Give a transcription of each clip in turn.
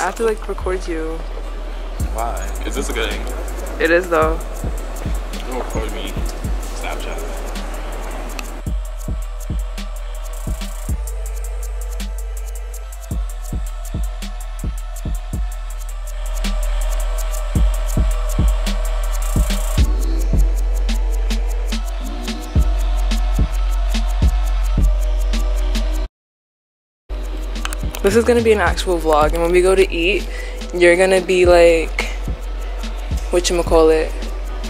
I have to like record you. Why? Is this a good angle? It is though. Don't record me. Snapchat. This is gonna be an actual vlog, and when we go to eat, you're gonna be like, what you call it?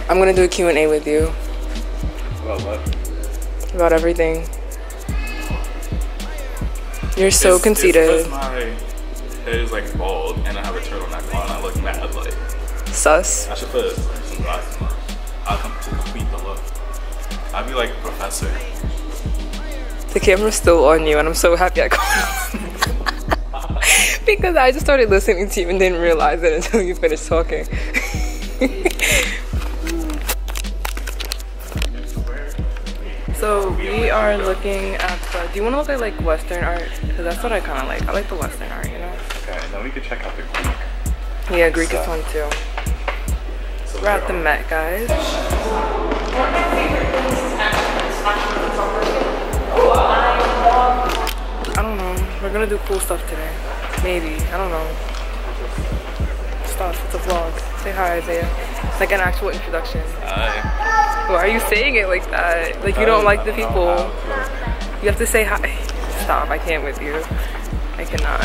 I'm gonna do a Q&A with you About what? about everything. You're so It's- conceited. It's my head is like bald and I have a turtleneck on. I look mad like Sus. I should put some glasses on. I'll come to complete the look. I'd be like professor. The camera's still on you, and I'm so happy I caught. because I just started listening to you and didn't realize it until you finished talking. so we are looking at the. Do you want to look at like Western art? Because that's what I kind of like. I like the Western art, you know. Okay, now we could check out the Greek. Yeah, Greek is fun too. So We're at the there Met, guys. I don't know. We're gonna do cool stuff today. Maybe. I don't know. Stop. It's a vlog. Say hi, Isaiah. It's like an actual introduction. are- Why are you saying it like that? Like you don't like the people. You have to say hi. Stop. I can't with you. I cannot.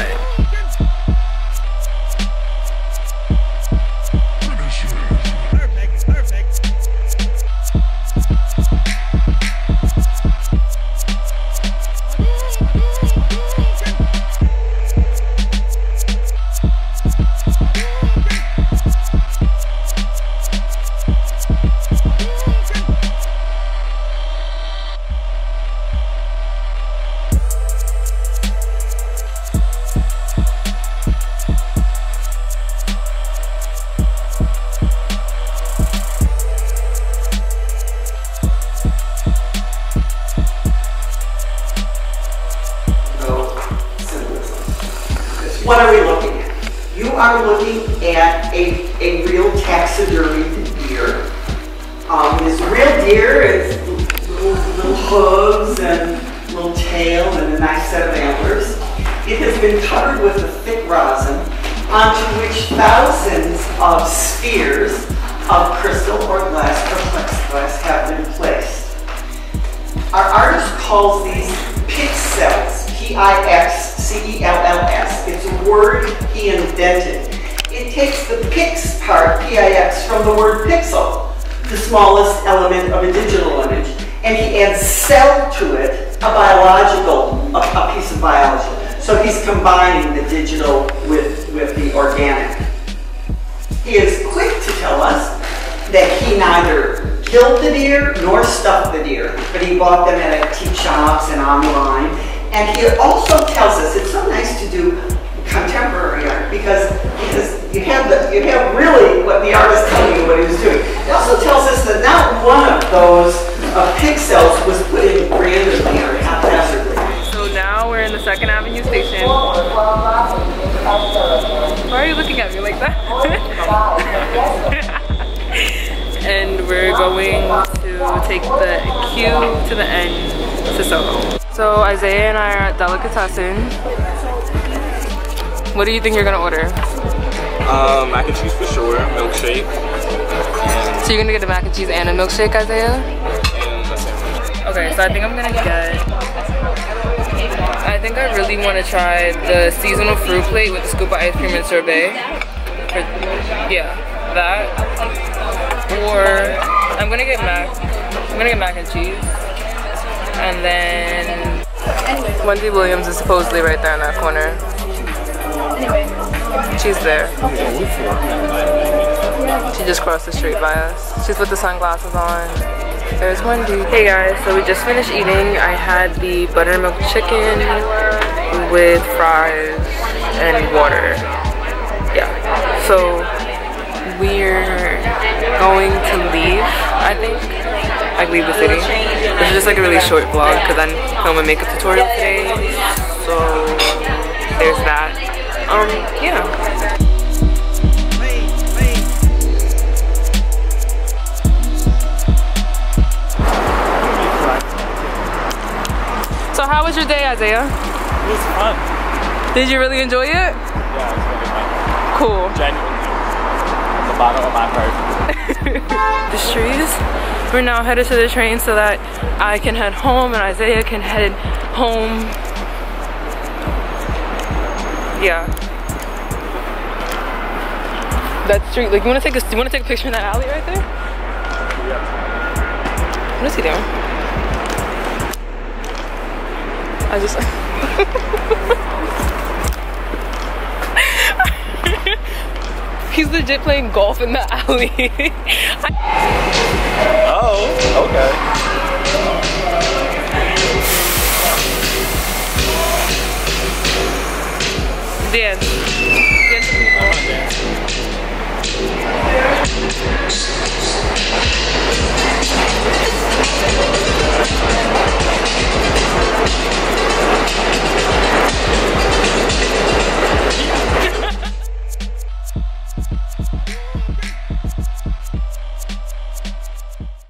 Looking at a, a real taxidermied deer. Um, this real deer is little, hooves and little tail and a nice set of antlers. It has been covered with a thick rosin onto which thousands of spheres of crystal or glass or plexiglass have been placed. Our artist calls these pixels, P-I-X-C-E-L-L-S. It's a word he invented. It takes the pix part, P-I-X, from the word pixel, the smallest element of a digital image, and he adds cell to it, a biological, a, a piece of biology. So he's combining the digital with, with the organic. He is quick to tell us that he neither killed the deer nor stuffed the deer, but he bought them at antique shops and online. And he also tells us it's so nice to do contemporary art because because you have the you have really what the artist telling you what he was doing. It also tells us that not one of those uh, pixels was put in randomly or haphazardly. So now we're in the Second Avenue station. Why are you looking at me like that? and we're going to take the Q to the end to Soho. So Isaiah and I are at Delicatessen. What do you think you're gonna order? Um, mac and cheese for sure, milkshake, and, So you're gonna get a mac and cheese and a milkshake, Isaiah? and a sandwich. Okay, so I think I'm gonna get. I think I really want to try the seasonal fruit plate with the scoop of ice cream and sorbet. Or, yeah, that. Or I'm gonna get mac. I'm gonna get mac and cheese, and then Wendy Williams is supposedly right there in that corner. She's there. She just crossed the street by us. She's with the sunglasses on. There's Wendy. Hey guys, so we just finished eating. I had the buttermilk chicken with fries and water. Yeah. So we're going to leave, I think. Like leave the city. This is just like a really short vlog because I'm filming a makeup tutorial today. So there's that. Um, yeah. So how was your day, Isaiah? It was fun. Did you really enjoy it? Yeah, it was really fun. Cool. Genuinely. From the bottom of my heart. the streets. We're now headed to the train so that I can head home and Isaiah can head home. Yeah. That street, like you wanna take a you wanna take a picture in that alley right there? Yeah. What is he doing? I just He's legit playing golf in the alley. Oh, okay. Dance. Thank you.